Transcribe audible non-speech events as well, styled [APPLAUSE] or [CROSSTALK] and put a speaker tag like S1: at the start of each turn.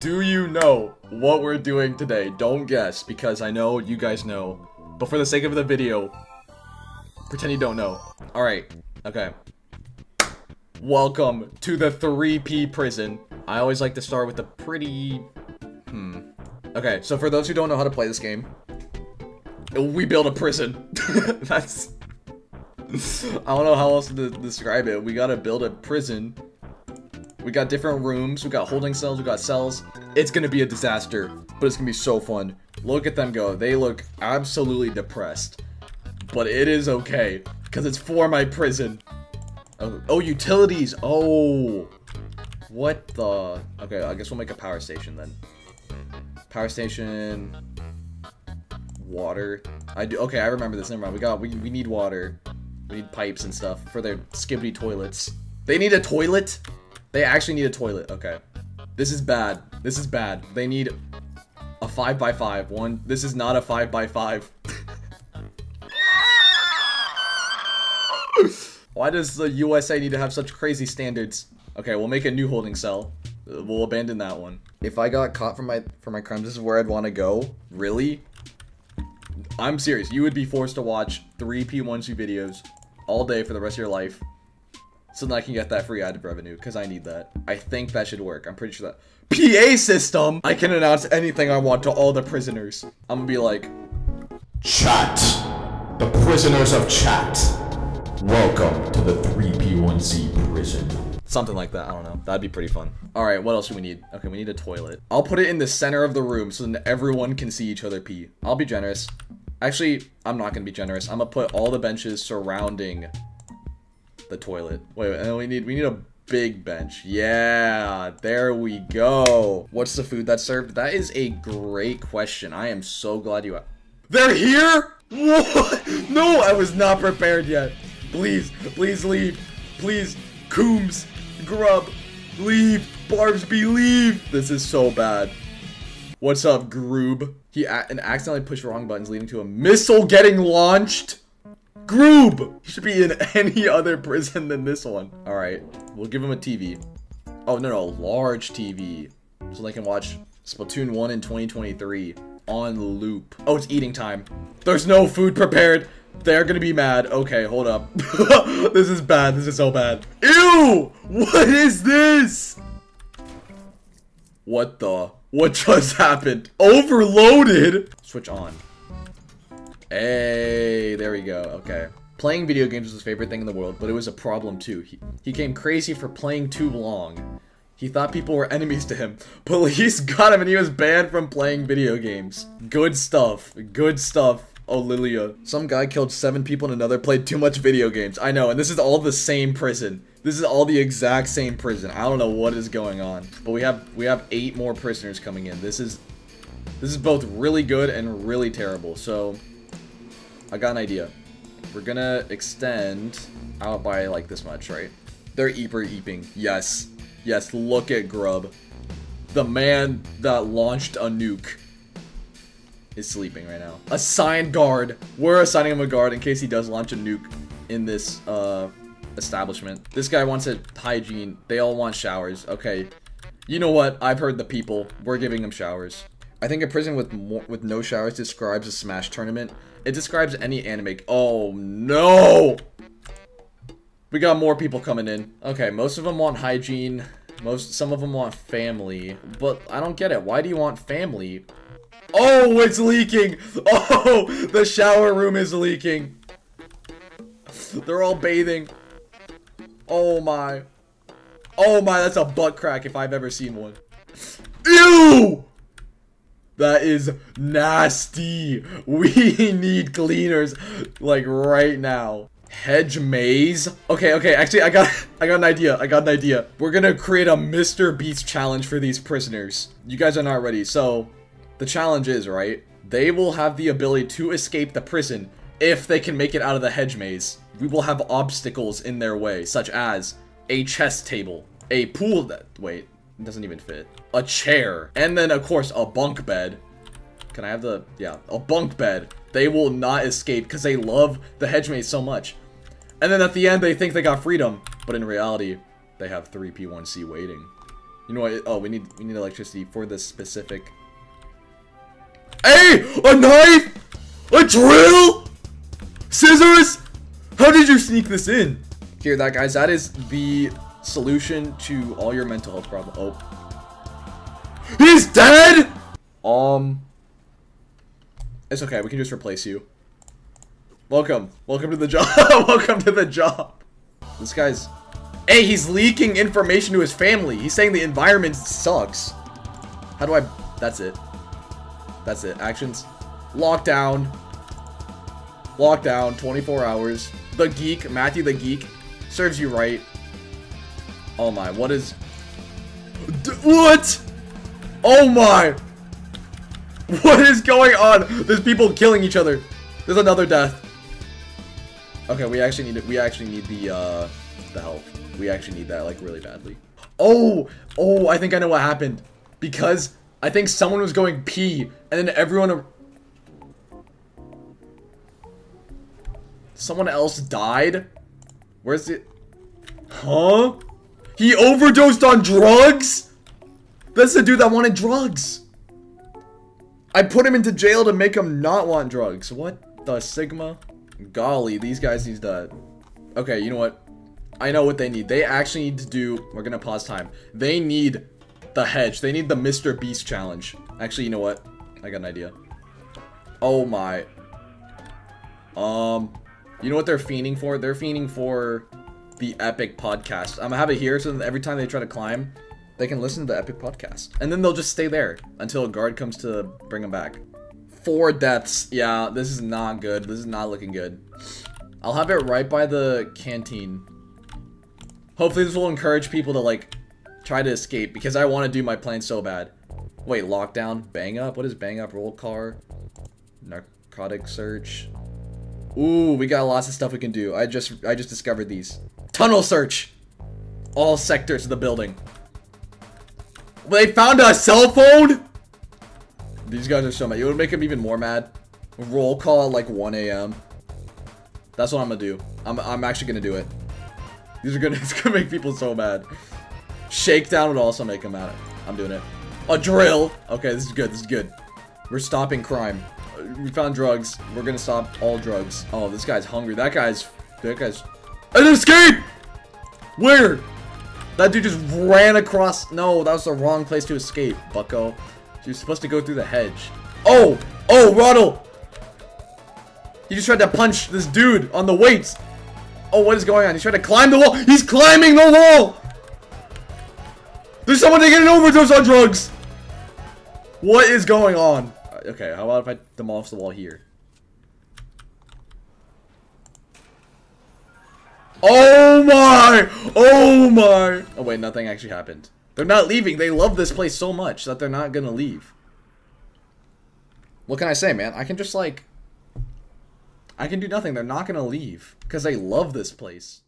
S1: Do you know what we're doing today? Don't guess, because I know you guys know. But for the sake of the video, pretend you don't know. Alright, okay. Welcome to the 3P prison. I always like to start with a pretty... Hmm. Okay, so for those who don't know how to play this game, we build a prison. [LAUGHS] That's... [LAUGHS] I don't know how else to describe it. We gotta build a prison we got different rooms, we got holding cells, we got cells. It's gonna be a disaster, but it's gonna be so fun. Look at them go. They look absolutely depressed. But it is okay, because it's for my prison. Oh, oh, utilities! Oh! What the... Okay, I guess we'll make a power station then. Power station... Water. I do... Okay, I remember this. Never mind. We got... We, we need water. We need pipes and stuff for their skibidi toilets. They need a toilet? They actually need a toilet. Okay. This is bad. This is bad. They need a 5x5. One. This is not a 5x5. Why does the USA need to have such crazy standards? Okay, we'll make a new holding cell. We'll abandon that one. If I got caught for my for my crimes, this is where I'd want to go. Really? I'm serious. You would be forced to watch three P1C videos all day for the rest of your life so that I can get that free ad revenue because I need that. I think that should work. I'm pretty sure that. PA system! I can announce anything I want to all the prisoners. I'm gonna be like,
S2: Chat! The prisoners of chat! Welcome to the 3P1C prison.
S1: Something like that, I don't know. That'd be pretty fun. Alright, what else do we need? Okay, we need a toilet. I'll put it in the center of the room so then everyone can see each other pee. I'll be generous. Actually, I'm not gonna be generous. I'm gonna put all the benches surrounding the toilet. Wait, and we need we need a big bench. Yeah, there we go. What's the food that's served? That is a great question. I am so glad you. They're here. What? [LAUGHS] No, I was not prepared yet. Please, please leave. Please, Coombs, Grub, leave. Barbsby, leave. This is so bad. What's up, Groob? He and accidentally pushed the wrong buttons, leading to a missile getting launched. Groob! He should be in [LAUGHS] any other prison than this one. Alright, we'll give him a TV. Oh, no, no, large TV. So they can watch Splatoon 1 in 2023 on loop. Oh, it's eating time. There's no food prepared. They're gonna be mad. Okay, hold up. [LAUGHS] this is bad. This is so bad. Ew! What is this? What the? What just [LAUGHS] happened? Overloaded? Switch on. Hey, there we go. Okay. Playing video games was his favorite thing in the world, but it was a problem too. He, he came crazy for playing too long. He thought people were enemies to him. [LAUGHS] Police got him and he was banned from playing video games. Good stuff. Good stuff. Oh, Lilia. Some guy killed seven people and another played too much video games. I know, and this is all the same prison. This is all the exact same prison. I don't know what is going on. But we have we have eight more prisoners coming in. This is this is both really good and really terrible. So I got an idea. We're gonna extend out by like this much, right? They're eeper eeping. Yes. Yes, look at Grub. The man that launched a nuke is sleeping right now. Assign guard. We're assigning him a guard in case he does launch a nuke in this uh, establishment. This guy wants a hygiene. They all want showers. Okay. You know what? I've heard the people. We're giving them showers. I think a prison with more, with no showers describes a Smash tournament it describes any anime. Oh, no! We got more people coming in. Okay, most of them want hygiene. Most, some of them want family. But I don't get it. Why do you want family? Oh, it's leaking! [LAUGHS] Oh, the shower room is leaking. They're all bathing. Oh my. Oh my, that's a butt crack if I've ever seen one. Ew! That is nasty. We [LAUGHS] need cleaners like right now. Hedge maze. Okay, okay, actually I got [LAUGHS] I got an idea. I got an idea. We're gonna create a Mr. Beast challenge for these prisoners. You guys are not ready. So the challenge is, right? They will have the ability to escape the prison if they can make it out of the hedge maze. We will have obstacles in their way, such as a chess table, a pool that wait, it doesn't even fit. A chair. And then, of course, a bunk bed. Can I have the... Yeah, a bunk bed. They will not escape because they love the hedge maze so much. And then at the end, they think they got freedom. But in reality, they have 3P1C waiting. You know what? Oh, we need we need electricity for this specific. Hey, a knife, a drill, scissors. How did you sneak this in? Hear that, guys? That is the solution to all your mental health problem. Oh, he's dead. Um, it's okay. We can just replace you. Welcome, welcome to the [LAUGHS] job. welcome to the job. This guy's Hey, he's leaking information to his family. He's saying the environment sucks. How do I... That's it. That's it. Actions. Lockdown. Lockdown. 24 hours. The Geek. Matthew the Geek. Serves you right. Oh my. What is... D what? Oh my. What is going on? There's people killing each other. There's another death. Okay, we actually need it. We actually need the, uh, the help. We actually need that, like, really badly. Oh! Oh, I think I know what happened. Because I think someone was going pee, and then everyone... Someone else died? Where's it? Huh? He overdosed on drugs? That's the dude that wanted drugs. I put him into jail to make him not want drugs. What the Sigma? Golly, these guys need to... Okay, you know what? I know what they need. They actually need to do... We're gonna pause time. They need the hedge. They need the Mr. Beast challenge. Actually, you know what? I got an idea. Oh my. Um, you know what they're fiending for? They're fiending for the Epic podcast. I'm gonna have it here so every time they try to climb, they can listen to the Epic podcast. And then they'll just stay there until a guard comes to bring them back. Four deaths. Yeah, this is not good. This is not looking good. I'll have it right by the canteen. Hopefully this will encourage people to like try to escape because I want to do my plan so bad. Wait, lockdown, bang up? What is bang up? Roll call, narcotic search. Ooh, we got lots of stuff we can do. I just I just discovered these. Tunnel search. All sectors of the building. They found a cell phone? These guys are so mad. It would make them even more mad. Roll call at like 1 a.m. That's what I'm gonna do. I'm, I'm actually gonna do it. These are gonna, [LAUGHS] it's gonna make people so mad. Shakedown would also make them mad. I'm doing it. A drill. Okay, this is good. This is good. We're stopping crime. We found drugs. We're gonna stop all drugs. Oh, this guy's hungry. That guy's, that guy's, an escape! Where? That dude just ran across. No, that was the wrong place to escape, bucko. You're supposed to go through the hedge. Oh! Oh, Ronald! He just tried to punch this dude on the weights. Oh, what is going on? He's trying to climb the wall. He's climbing the wall! There's someone taking an overdose on drugs! What is going on? Uh, okay, how about if I demolish the wall here? Oh my! Oh my! Oh wait, nothing actually happened. They're not leaving. They love this place so much that they're not gonna leave. What can I say, man? I can just like... I can do nothing. They're not gonna leave. Because they love this place.